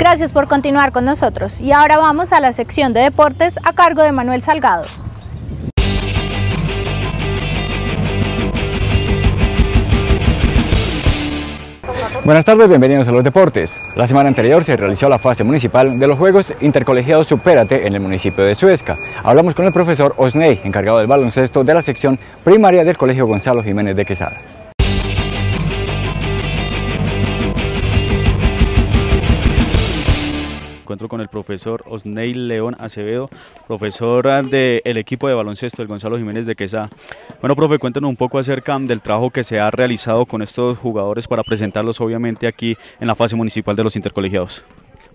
Gracias por continuar con nosotros y ahora vamos a la sección de deportes a cargo de Manuel Salgado. Buenas tardes, bienvenidos a los deportes. La semana anterior se realizó la fase municipal de los Juegos Intercolegiados Supérate en el municipio de Suezca. Hablamos con el profesor Osney, encargado del baloncesto de la sección primaria del Colegio Gonzalo Jiménez de Quesada. Encuentro con el profesor Osney León Acevedo, profesor del equipo de baloncesto del Gonzalo Jiménez de Quesada. Bueno, profe, cuéntanos un poco acerca del trabajo que se ha realizado con estos jugadores para presentarlos obviamente aquí en la fase municipal de los intercolegiados.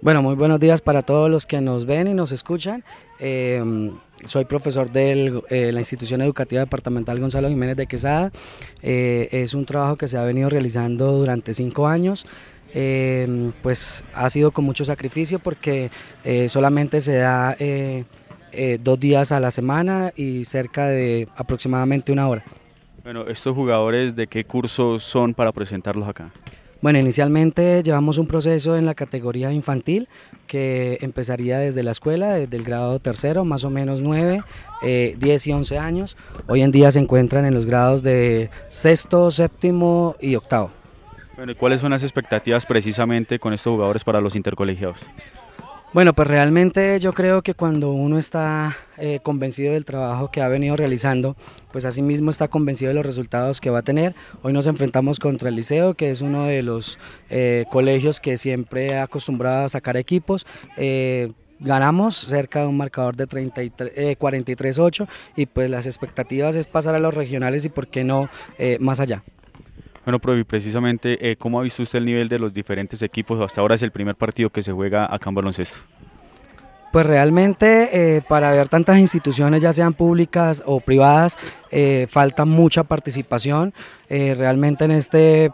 Bueno, muy buenos días para todos los que nos ven y nos escuchan. Em, soy profesor de eh, la institución educativa departamental Gonzalo Jiménez de Quesada. Eh, es un trabajo que se ha venido realizando durante cinco años. Em, pues ha sido con mucho sacrificio porque eh, solamente se da eh, eh, dos días a la semana y cerca de aproximadamente una hora. Bueno, ¿estos jugadores de qué curso son para presentarlos acá? Bueno, inicialmente llevamos un proceso en la categoría infantil que empezaría desde la escuela, desde el grado tercero, más o menos 9, 10 y 11 años. Hoy en día se encuentran en los grados de sexto, séptimo y octavo. Bueno, ¿y cuáles son las expectativas precisamente con estos jugadores para los intercolegiados? Bueno, pues realmente yo creo que cuando uno está eh, convencido del trabajo que ha venido realizando, pues asimismo está convencido de los resultados que va a tener. Hoy nos enfrentamos contra el Liceo, que es uno de los eh, colegios que siempre ha acostumbrado a sacar equipos. Eh, ganamos cerca de un marcador de 43-8 y pues las expectativas es pasar a los regionales y por qué no más allá. Bueno, profe, precisamente, eh, ¿cómo ha visto usted el nivel de los diferentes equipos? Hasta ahora es el primer partido que se juega acá en baloncesto. Pues realmente eh, para ver tantas instituciones, ya sean públicas o privadas, eh, falta mucha participación. realmente en este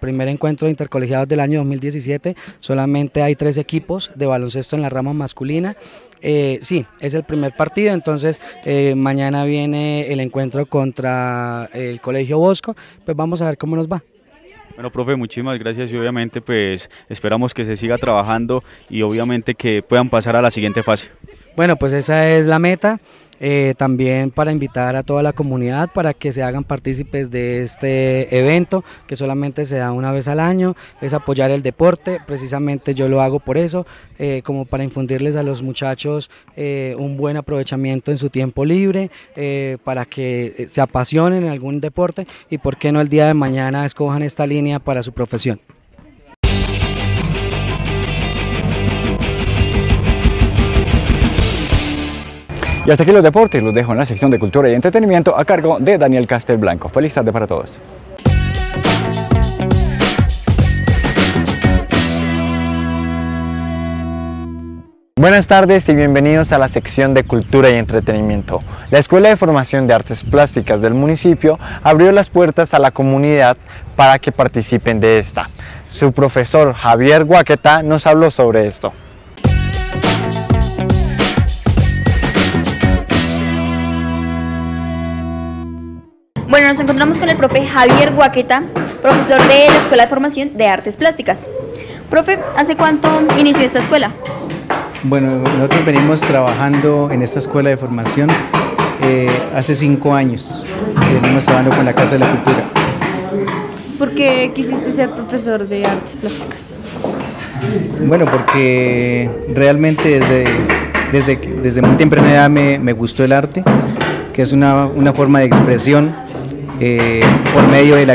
primer encuentro de intercolegiados del año 2017 solamente hay tres equipos de baloncesto en la rama masculina eh, sí, es el primer partido, entonces eh, mañana viene el encuentro contra el Colegio Bosco, pues vamos a ver cómo nos va. Bueno, profe, muchísimas gracias y obviamente pues esperamos que se siga trabajando y obviamente que puedan pasar a la siguiente fase. Bueno, pues esa es la meta. Eh, también para invitar a toda la comunidad para que se hagan partícipes de este evento que solamente se da una vez al año, es apoyar el deporte, precisamente yo lo hago por eso, eh, como para infundirles a los muchachos eh, un buen aprovechamiento en su tiempo libre, para que se apasionen en algún deporte y por qué no el día de mañana escojan esta línea para su profesión. Y hasta aquí los deportes, los dejo en la sección de cultura y entretenimiento a cargo de Daniel Castelblanco. Feliz tarde para todos. Buenas tardes y bienvenidos a la sección de Cultura y Entretenimiento. La Escuela de Formación de Artes Plásticas del municipio abrió las puertas a la comunidad para que participen de esta. Su profesor Javier Guaqueta nos habló sobre esto. Bueno, nos encontramos con el profe Javier Guaqueta, profesor de la Escuela de Formación de Artes Plásticas. Profe, ¿hace cuánto inició esta escuela? Bueno, nosotros venimos trabajando en esta escuela de formación eh, hace cinco años. Venimos trabajando con la Casa de la Cultura. ¿Por qué quisiste ser profesor de artes plásticas? Bueno, porque realmente desde, desde, desde muy temprana edad me, me gustó el arte, que es una, una forma de expresión eh, por medio de,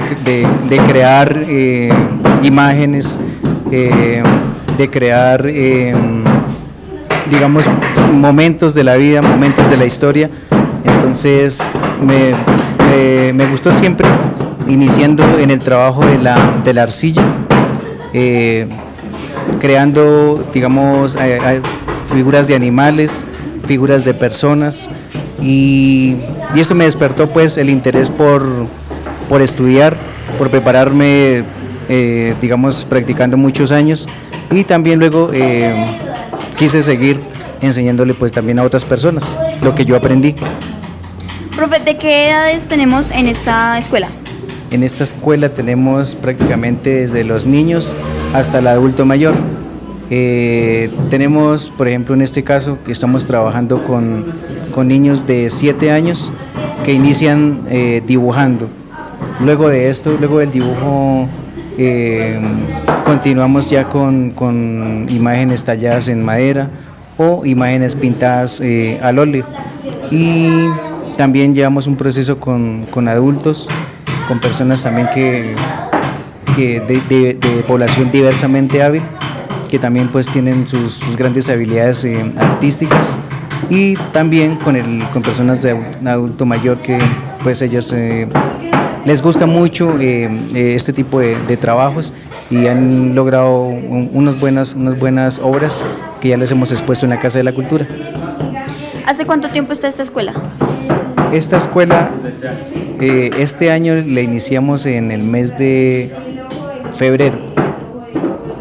crear eh, imágenes, eh, de crear, digamos, momentos de la vida, momentos de la historia. Entonces me, gustó siempre, iniciando en el trabajo de la, de la arcilla, creando, digamos, figuras de animales, figuras de personas, y, esto me despertó pues el interés por, estudiar, por prepararme, eh, digamos, practicando muchos años y también luego eh, quise seguir enseñándole pues también a otras personas lo que yo aprendí. Profe, ¿de qué edades tenemos en esta escuela? En esta escuela tenemos prácticamente desde los niños hasta el adulto mayor. Eh, tenemos, por ejemplo, en este caso, que estamos trabajando con, con niños de 7 años que inician eh, dibujando. Luego de esto, luego del dibujo, eh, continuamos ya con, con, imágenes talladas en madera o imágenes pintadas al óleo. Y también llevamos un proceso con, con adultos, con personas también que, que de, de población diversamente hábil que también pues tienen sus, grandes habilidades eh, artísticas y también con, el, con personas de adulto mayor que pues ellos eh, les gusta mucho eh, este tipo de, trabajos y han logrado unas buenas, unas buenas obras que ya les hemos expuesto en la Casa de la Cultura. ¿Hace cuánto tiempo está esta escuela? Esta escuela, este año la iniciamos en el mes de febrero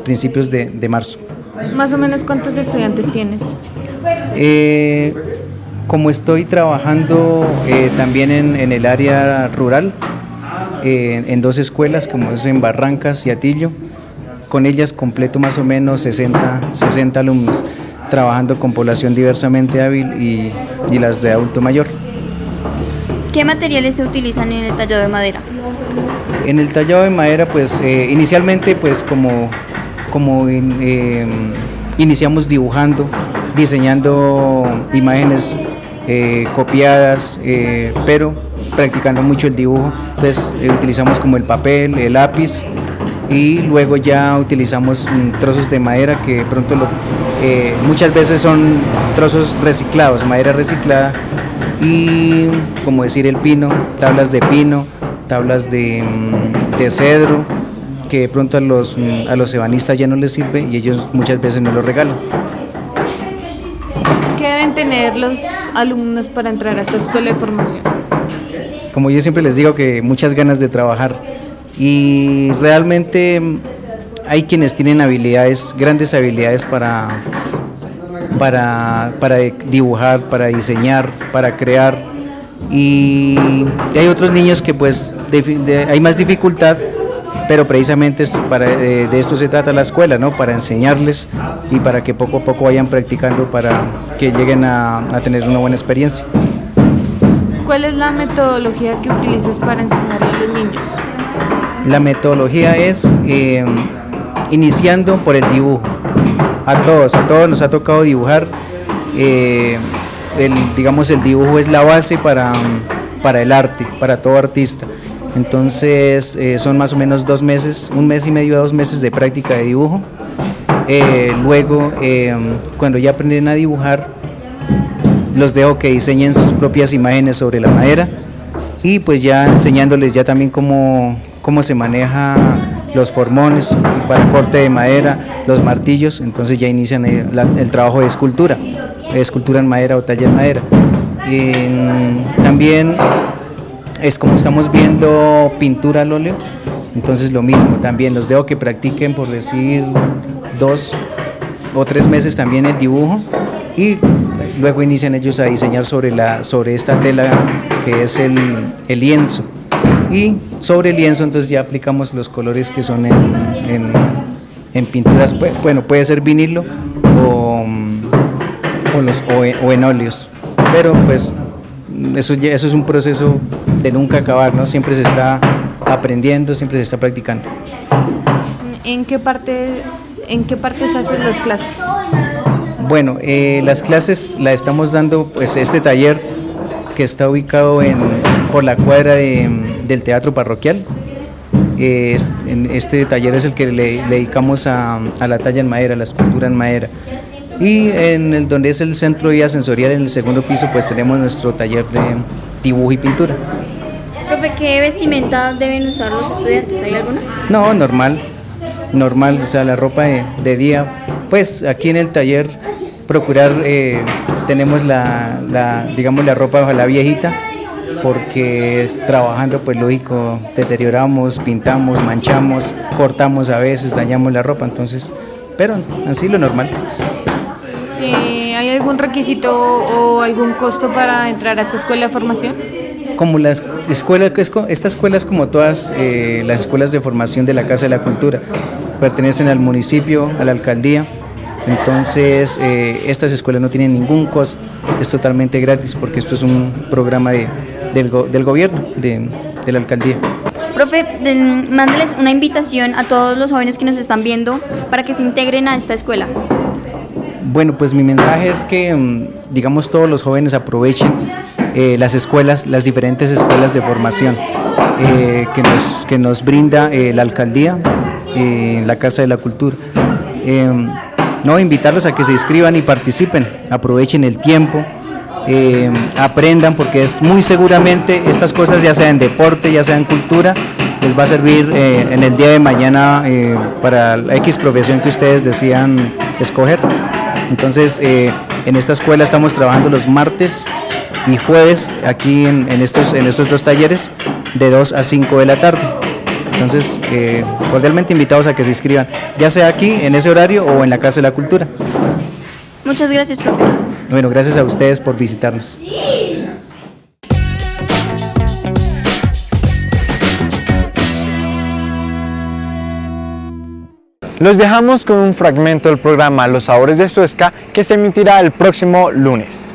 principios de, de marzo. ¿Más o menos cuántos estudiantes tienes? Eh, como estoy trabajando eh, también en, en, el área rural, eh, en dos escuelas, como es en Barrancas y Atillo, con ellas completo más o menos 60, 60 alumnos, trabajando con población diversamente hábil y, y las de adulto mayor. ¿Qué materiales se utilizan en el tallado de madera? En el tallado de madera, pues inicialmente, pues como como em, iniciamos dibujando, diseñando imágenes eh, copiadas, eh, pero practicando mucho el dibujo. Entonces eh, utilizamos como el papel, el lápiz y luego ya utilizamos mm, trozos de madera que pronto muchas veces son trozos reciclados, madera reciclada y como decir el pino, tablas de pino, tablas de, mm, de cedro que de pronto a los, a los ebanistas ya no les sirve y ellos muchas veces no lo regalan. ¿Qué deben tener los alumnos para entrar a esta escuela de formación? Como yo siempre les digo que muchas ganas de trabajar y realmente hay quienes tienen habilidades, grandes habilidades para, para, para dibujar, para diseñar, para crear y hay otros niños que pues hay más dificultad pero precisamente para, de, esto se trata la escuela, ¿no? para enseñarles y para que poco a poco vayan practicando para que lleguen a, tener una buena experiencia. ¿Cuál es la metodología que utilizas para enseñarle a los niños? La metodología es em, iniciando por el dibujo. A todos, a todos nos ha tocado dibujar. Eh, el, digamos, el dibujo es la base para, para el arte, para todo artista. Entonces eh, son más o menos dos meses, un mes y medio a dos meses de práctica de dibujo. Eh, luego, eh, cuando ya aprenden a dibujar, los dejo que diseñen sus propias imágenes sobre la madera y pues ya enseñándoles ya también cómo, cómo se maneja los formones para corte de madera, los martillos, entonces ya inician el, trabajo de escultura, escultura en madera o talla en madera. también es como estamos viendo pintura al óleo, entonces lo mismo, también los dejo que practiquen por decir dos o tres meses también el dibujo y luego inician ellos a diseñar sobre, la, sobre esta tela que es el, lienzo. Y sobre el lienzo entonces ya aplicamos los colores que son en, en, pinturas, bueno, puede ser vinilo o, o, o en óleos, pero pues eso, eso es un proceso de nunca acabar, ¿no? Siempre se está aprendiendo, siempre se está practicando. ¿En qué parte, en qué partes hacen las clases? Bueno, eh, las clases las estamos dando, pues este taller que está ubicado en, por la cuadra del Teatro Parroquial. en este taller es el que le, dedicamos a, a, la talla en madera, a la escultura en madera. Y en el donde es el centro de sensorial, en el segundo piso, pues tenemos nuestro taller de dibujo y pintura. Profe, ¿qué vestimenta deben usar los estudiantes? ¿Hay alguna? No, normal, normal, o sea, la ropa de, día. Pues aquí en el taller procurar, eh, tenemos la, la, digamos, la ropa ojalá viejita, porque trabajando, pues lógico, deterioramos, pintamos, manchamos, cortamos a veces, dañamos la ropa, entonces, pero así lo normal. ¿Hay algún requisito o algún costo para entrar a esta escuela de formación? Como la escuela, esta escuela es como todas eh, las escuelas de formación de la Casa de la Cultura, pertenecen al municipio, a la alcaldía Entonces, eh, estas escuelas no tienen ningún costo, es totalmente gratis porque esto es un programa de, del, go- del gobierno, de, de la alcaldía. Profe, del- mándeles una invitación a todos los jóvenes que nos están viendo para que se integren a esta escuela. Bueno, pues mi mensaje es que, mm, digamos, todos los jóvenes aprovechen eh, las escuelas, las diferentes escuelas de formación eh, que, nos, que nos brinda eh, la alcaldía, eh, la Casa de la Cultura. Eh, no, invitarlos a que se inscriban y participen, aprovechen el tiempo, eh, aprendan, porque es muy seguramente estas cosas, ya sea en deporte, ya sea en cultura, les va a servir en el día de mañana para la X profesión que ustedes decían escoger. Entonces, eh, en esta escuela estamos trabajando los martes y jueves aquí en, en estos, en estos dos talleres de 2 a 5 de la tarde. Entonces, eh, cordialmente invitados a que se inscriban, ya sea aquí en ese horario o en la Casa de la Cultura. Muchas gracias, profe. Bueno, gracias a ustedes por visitarnos. Los dejamos con un fragmento del programa Los Sabores de Suezca que se emitirá el próximo lunes.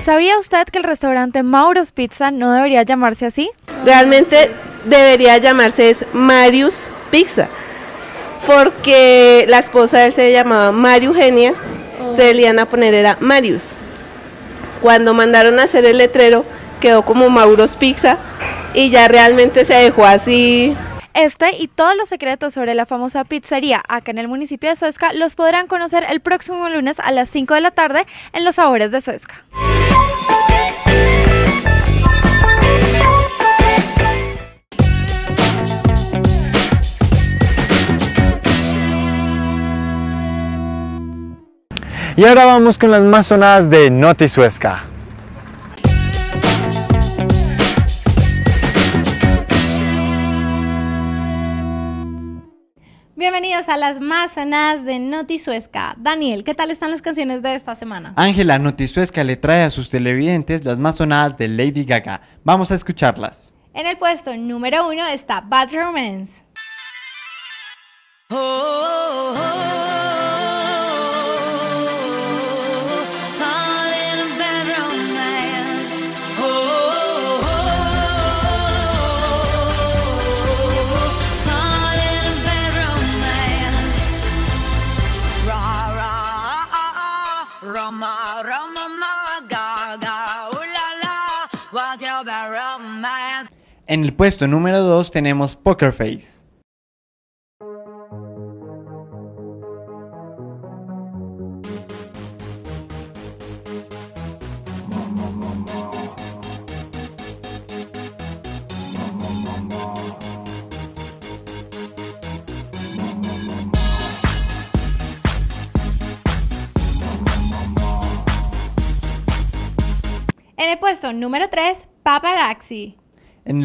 ¿Sabía usted que el restaurante Mauro's Pizza no debería llamarse así? realmente debería llamarse es Marius Pizza, porque la esposa de él se llamaba María Eugenia, entonces le iban a poner era Marius. Cuando mandaron a hacer el letrero quedó como Mauros Pizza y ya realmente se dejó así. Este y todos los secretos sobre la famosa pizzería acá en el municipio de Suezca los podrán conocer el próximo lunes a las 5 de la tarde en Los Sabores de Suezca. Y ahora vamos con las más sonadas de Noti Suezca. Bienvenidos a las más sonadas de Noti Suezca. Daniel, ¿qué tal están las canciones de esta semana? Ángela Noti Suezca le trae a sus televidentes las más sonadas de Lady Gaga. Vamos a escucharlas. En el puesto número uno está Bad Romance. En el puesto número 2 tenemos Poker Face. En el puesto número 3, Paparazzi. En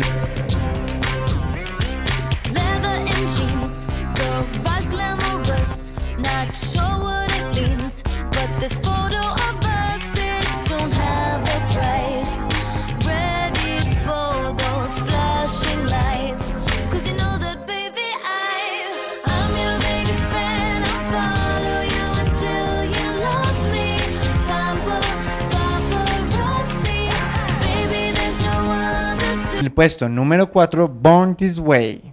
puesto número 4, Born This Way.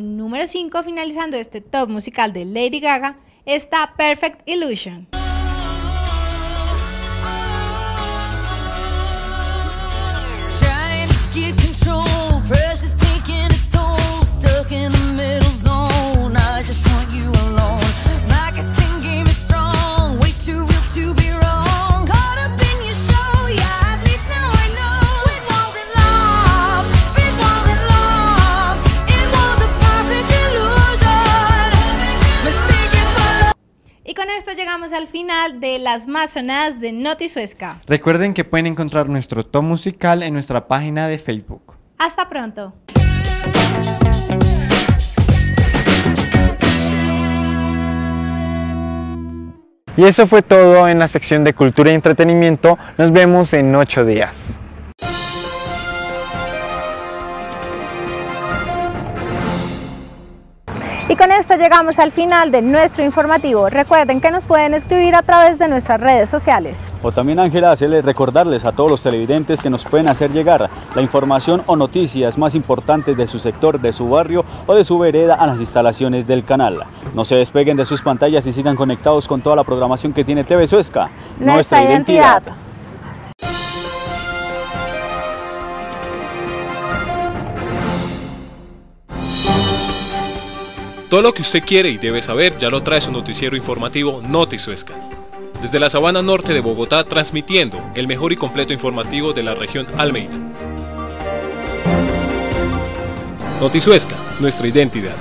Número 5, finalizando este top musical de Lady Gaga, está Perfect Illusion. De las más sonadas de Noti Suezca. Recuerden que pueden encontrar nuestro top musical en nuestra página de Facebook. Hasta pronto. Y eso fue todo en la sección de cultura y entretenimiento. Nos vemos en ocho días. Y con esto llegamos al final de nuestro informativo. Recuerden que nos pueden escribir a través de nuestras redes sociales. O también Ángela, hacerles recordarles a todos los televidentes que nos pueden hacer llegar la información o noticias más importantes de su sector, de su barrio o de su vereda a las instalaciones del canal. No se despeguen de sus pantallas y sigan conectados con toda la programación que tiene TV Suezca, Nuestra identidad. Todo lo que usted quiere y debe saber ya lo trae su noticiero informativo Noti Suezca. Desde la sabana norte de Bogotá transmitiendo el mejor y completo informativo de la región Almeida. Noti Suezca, nuestra identidad.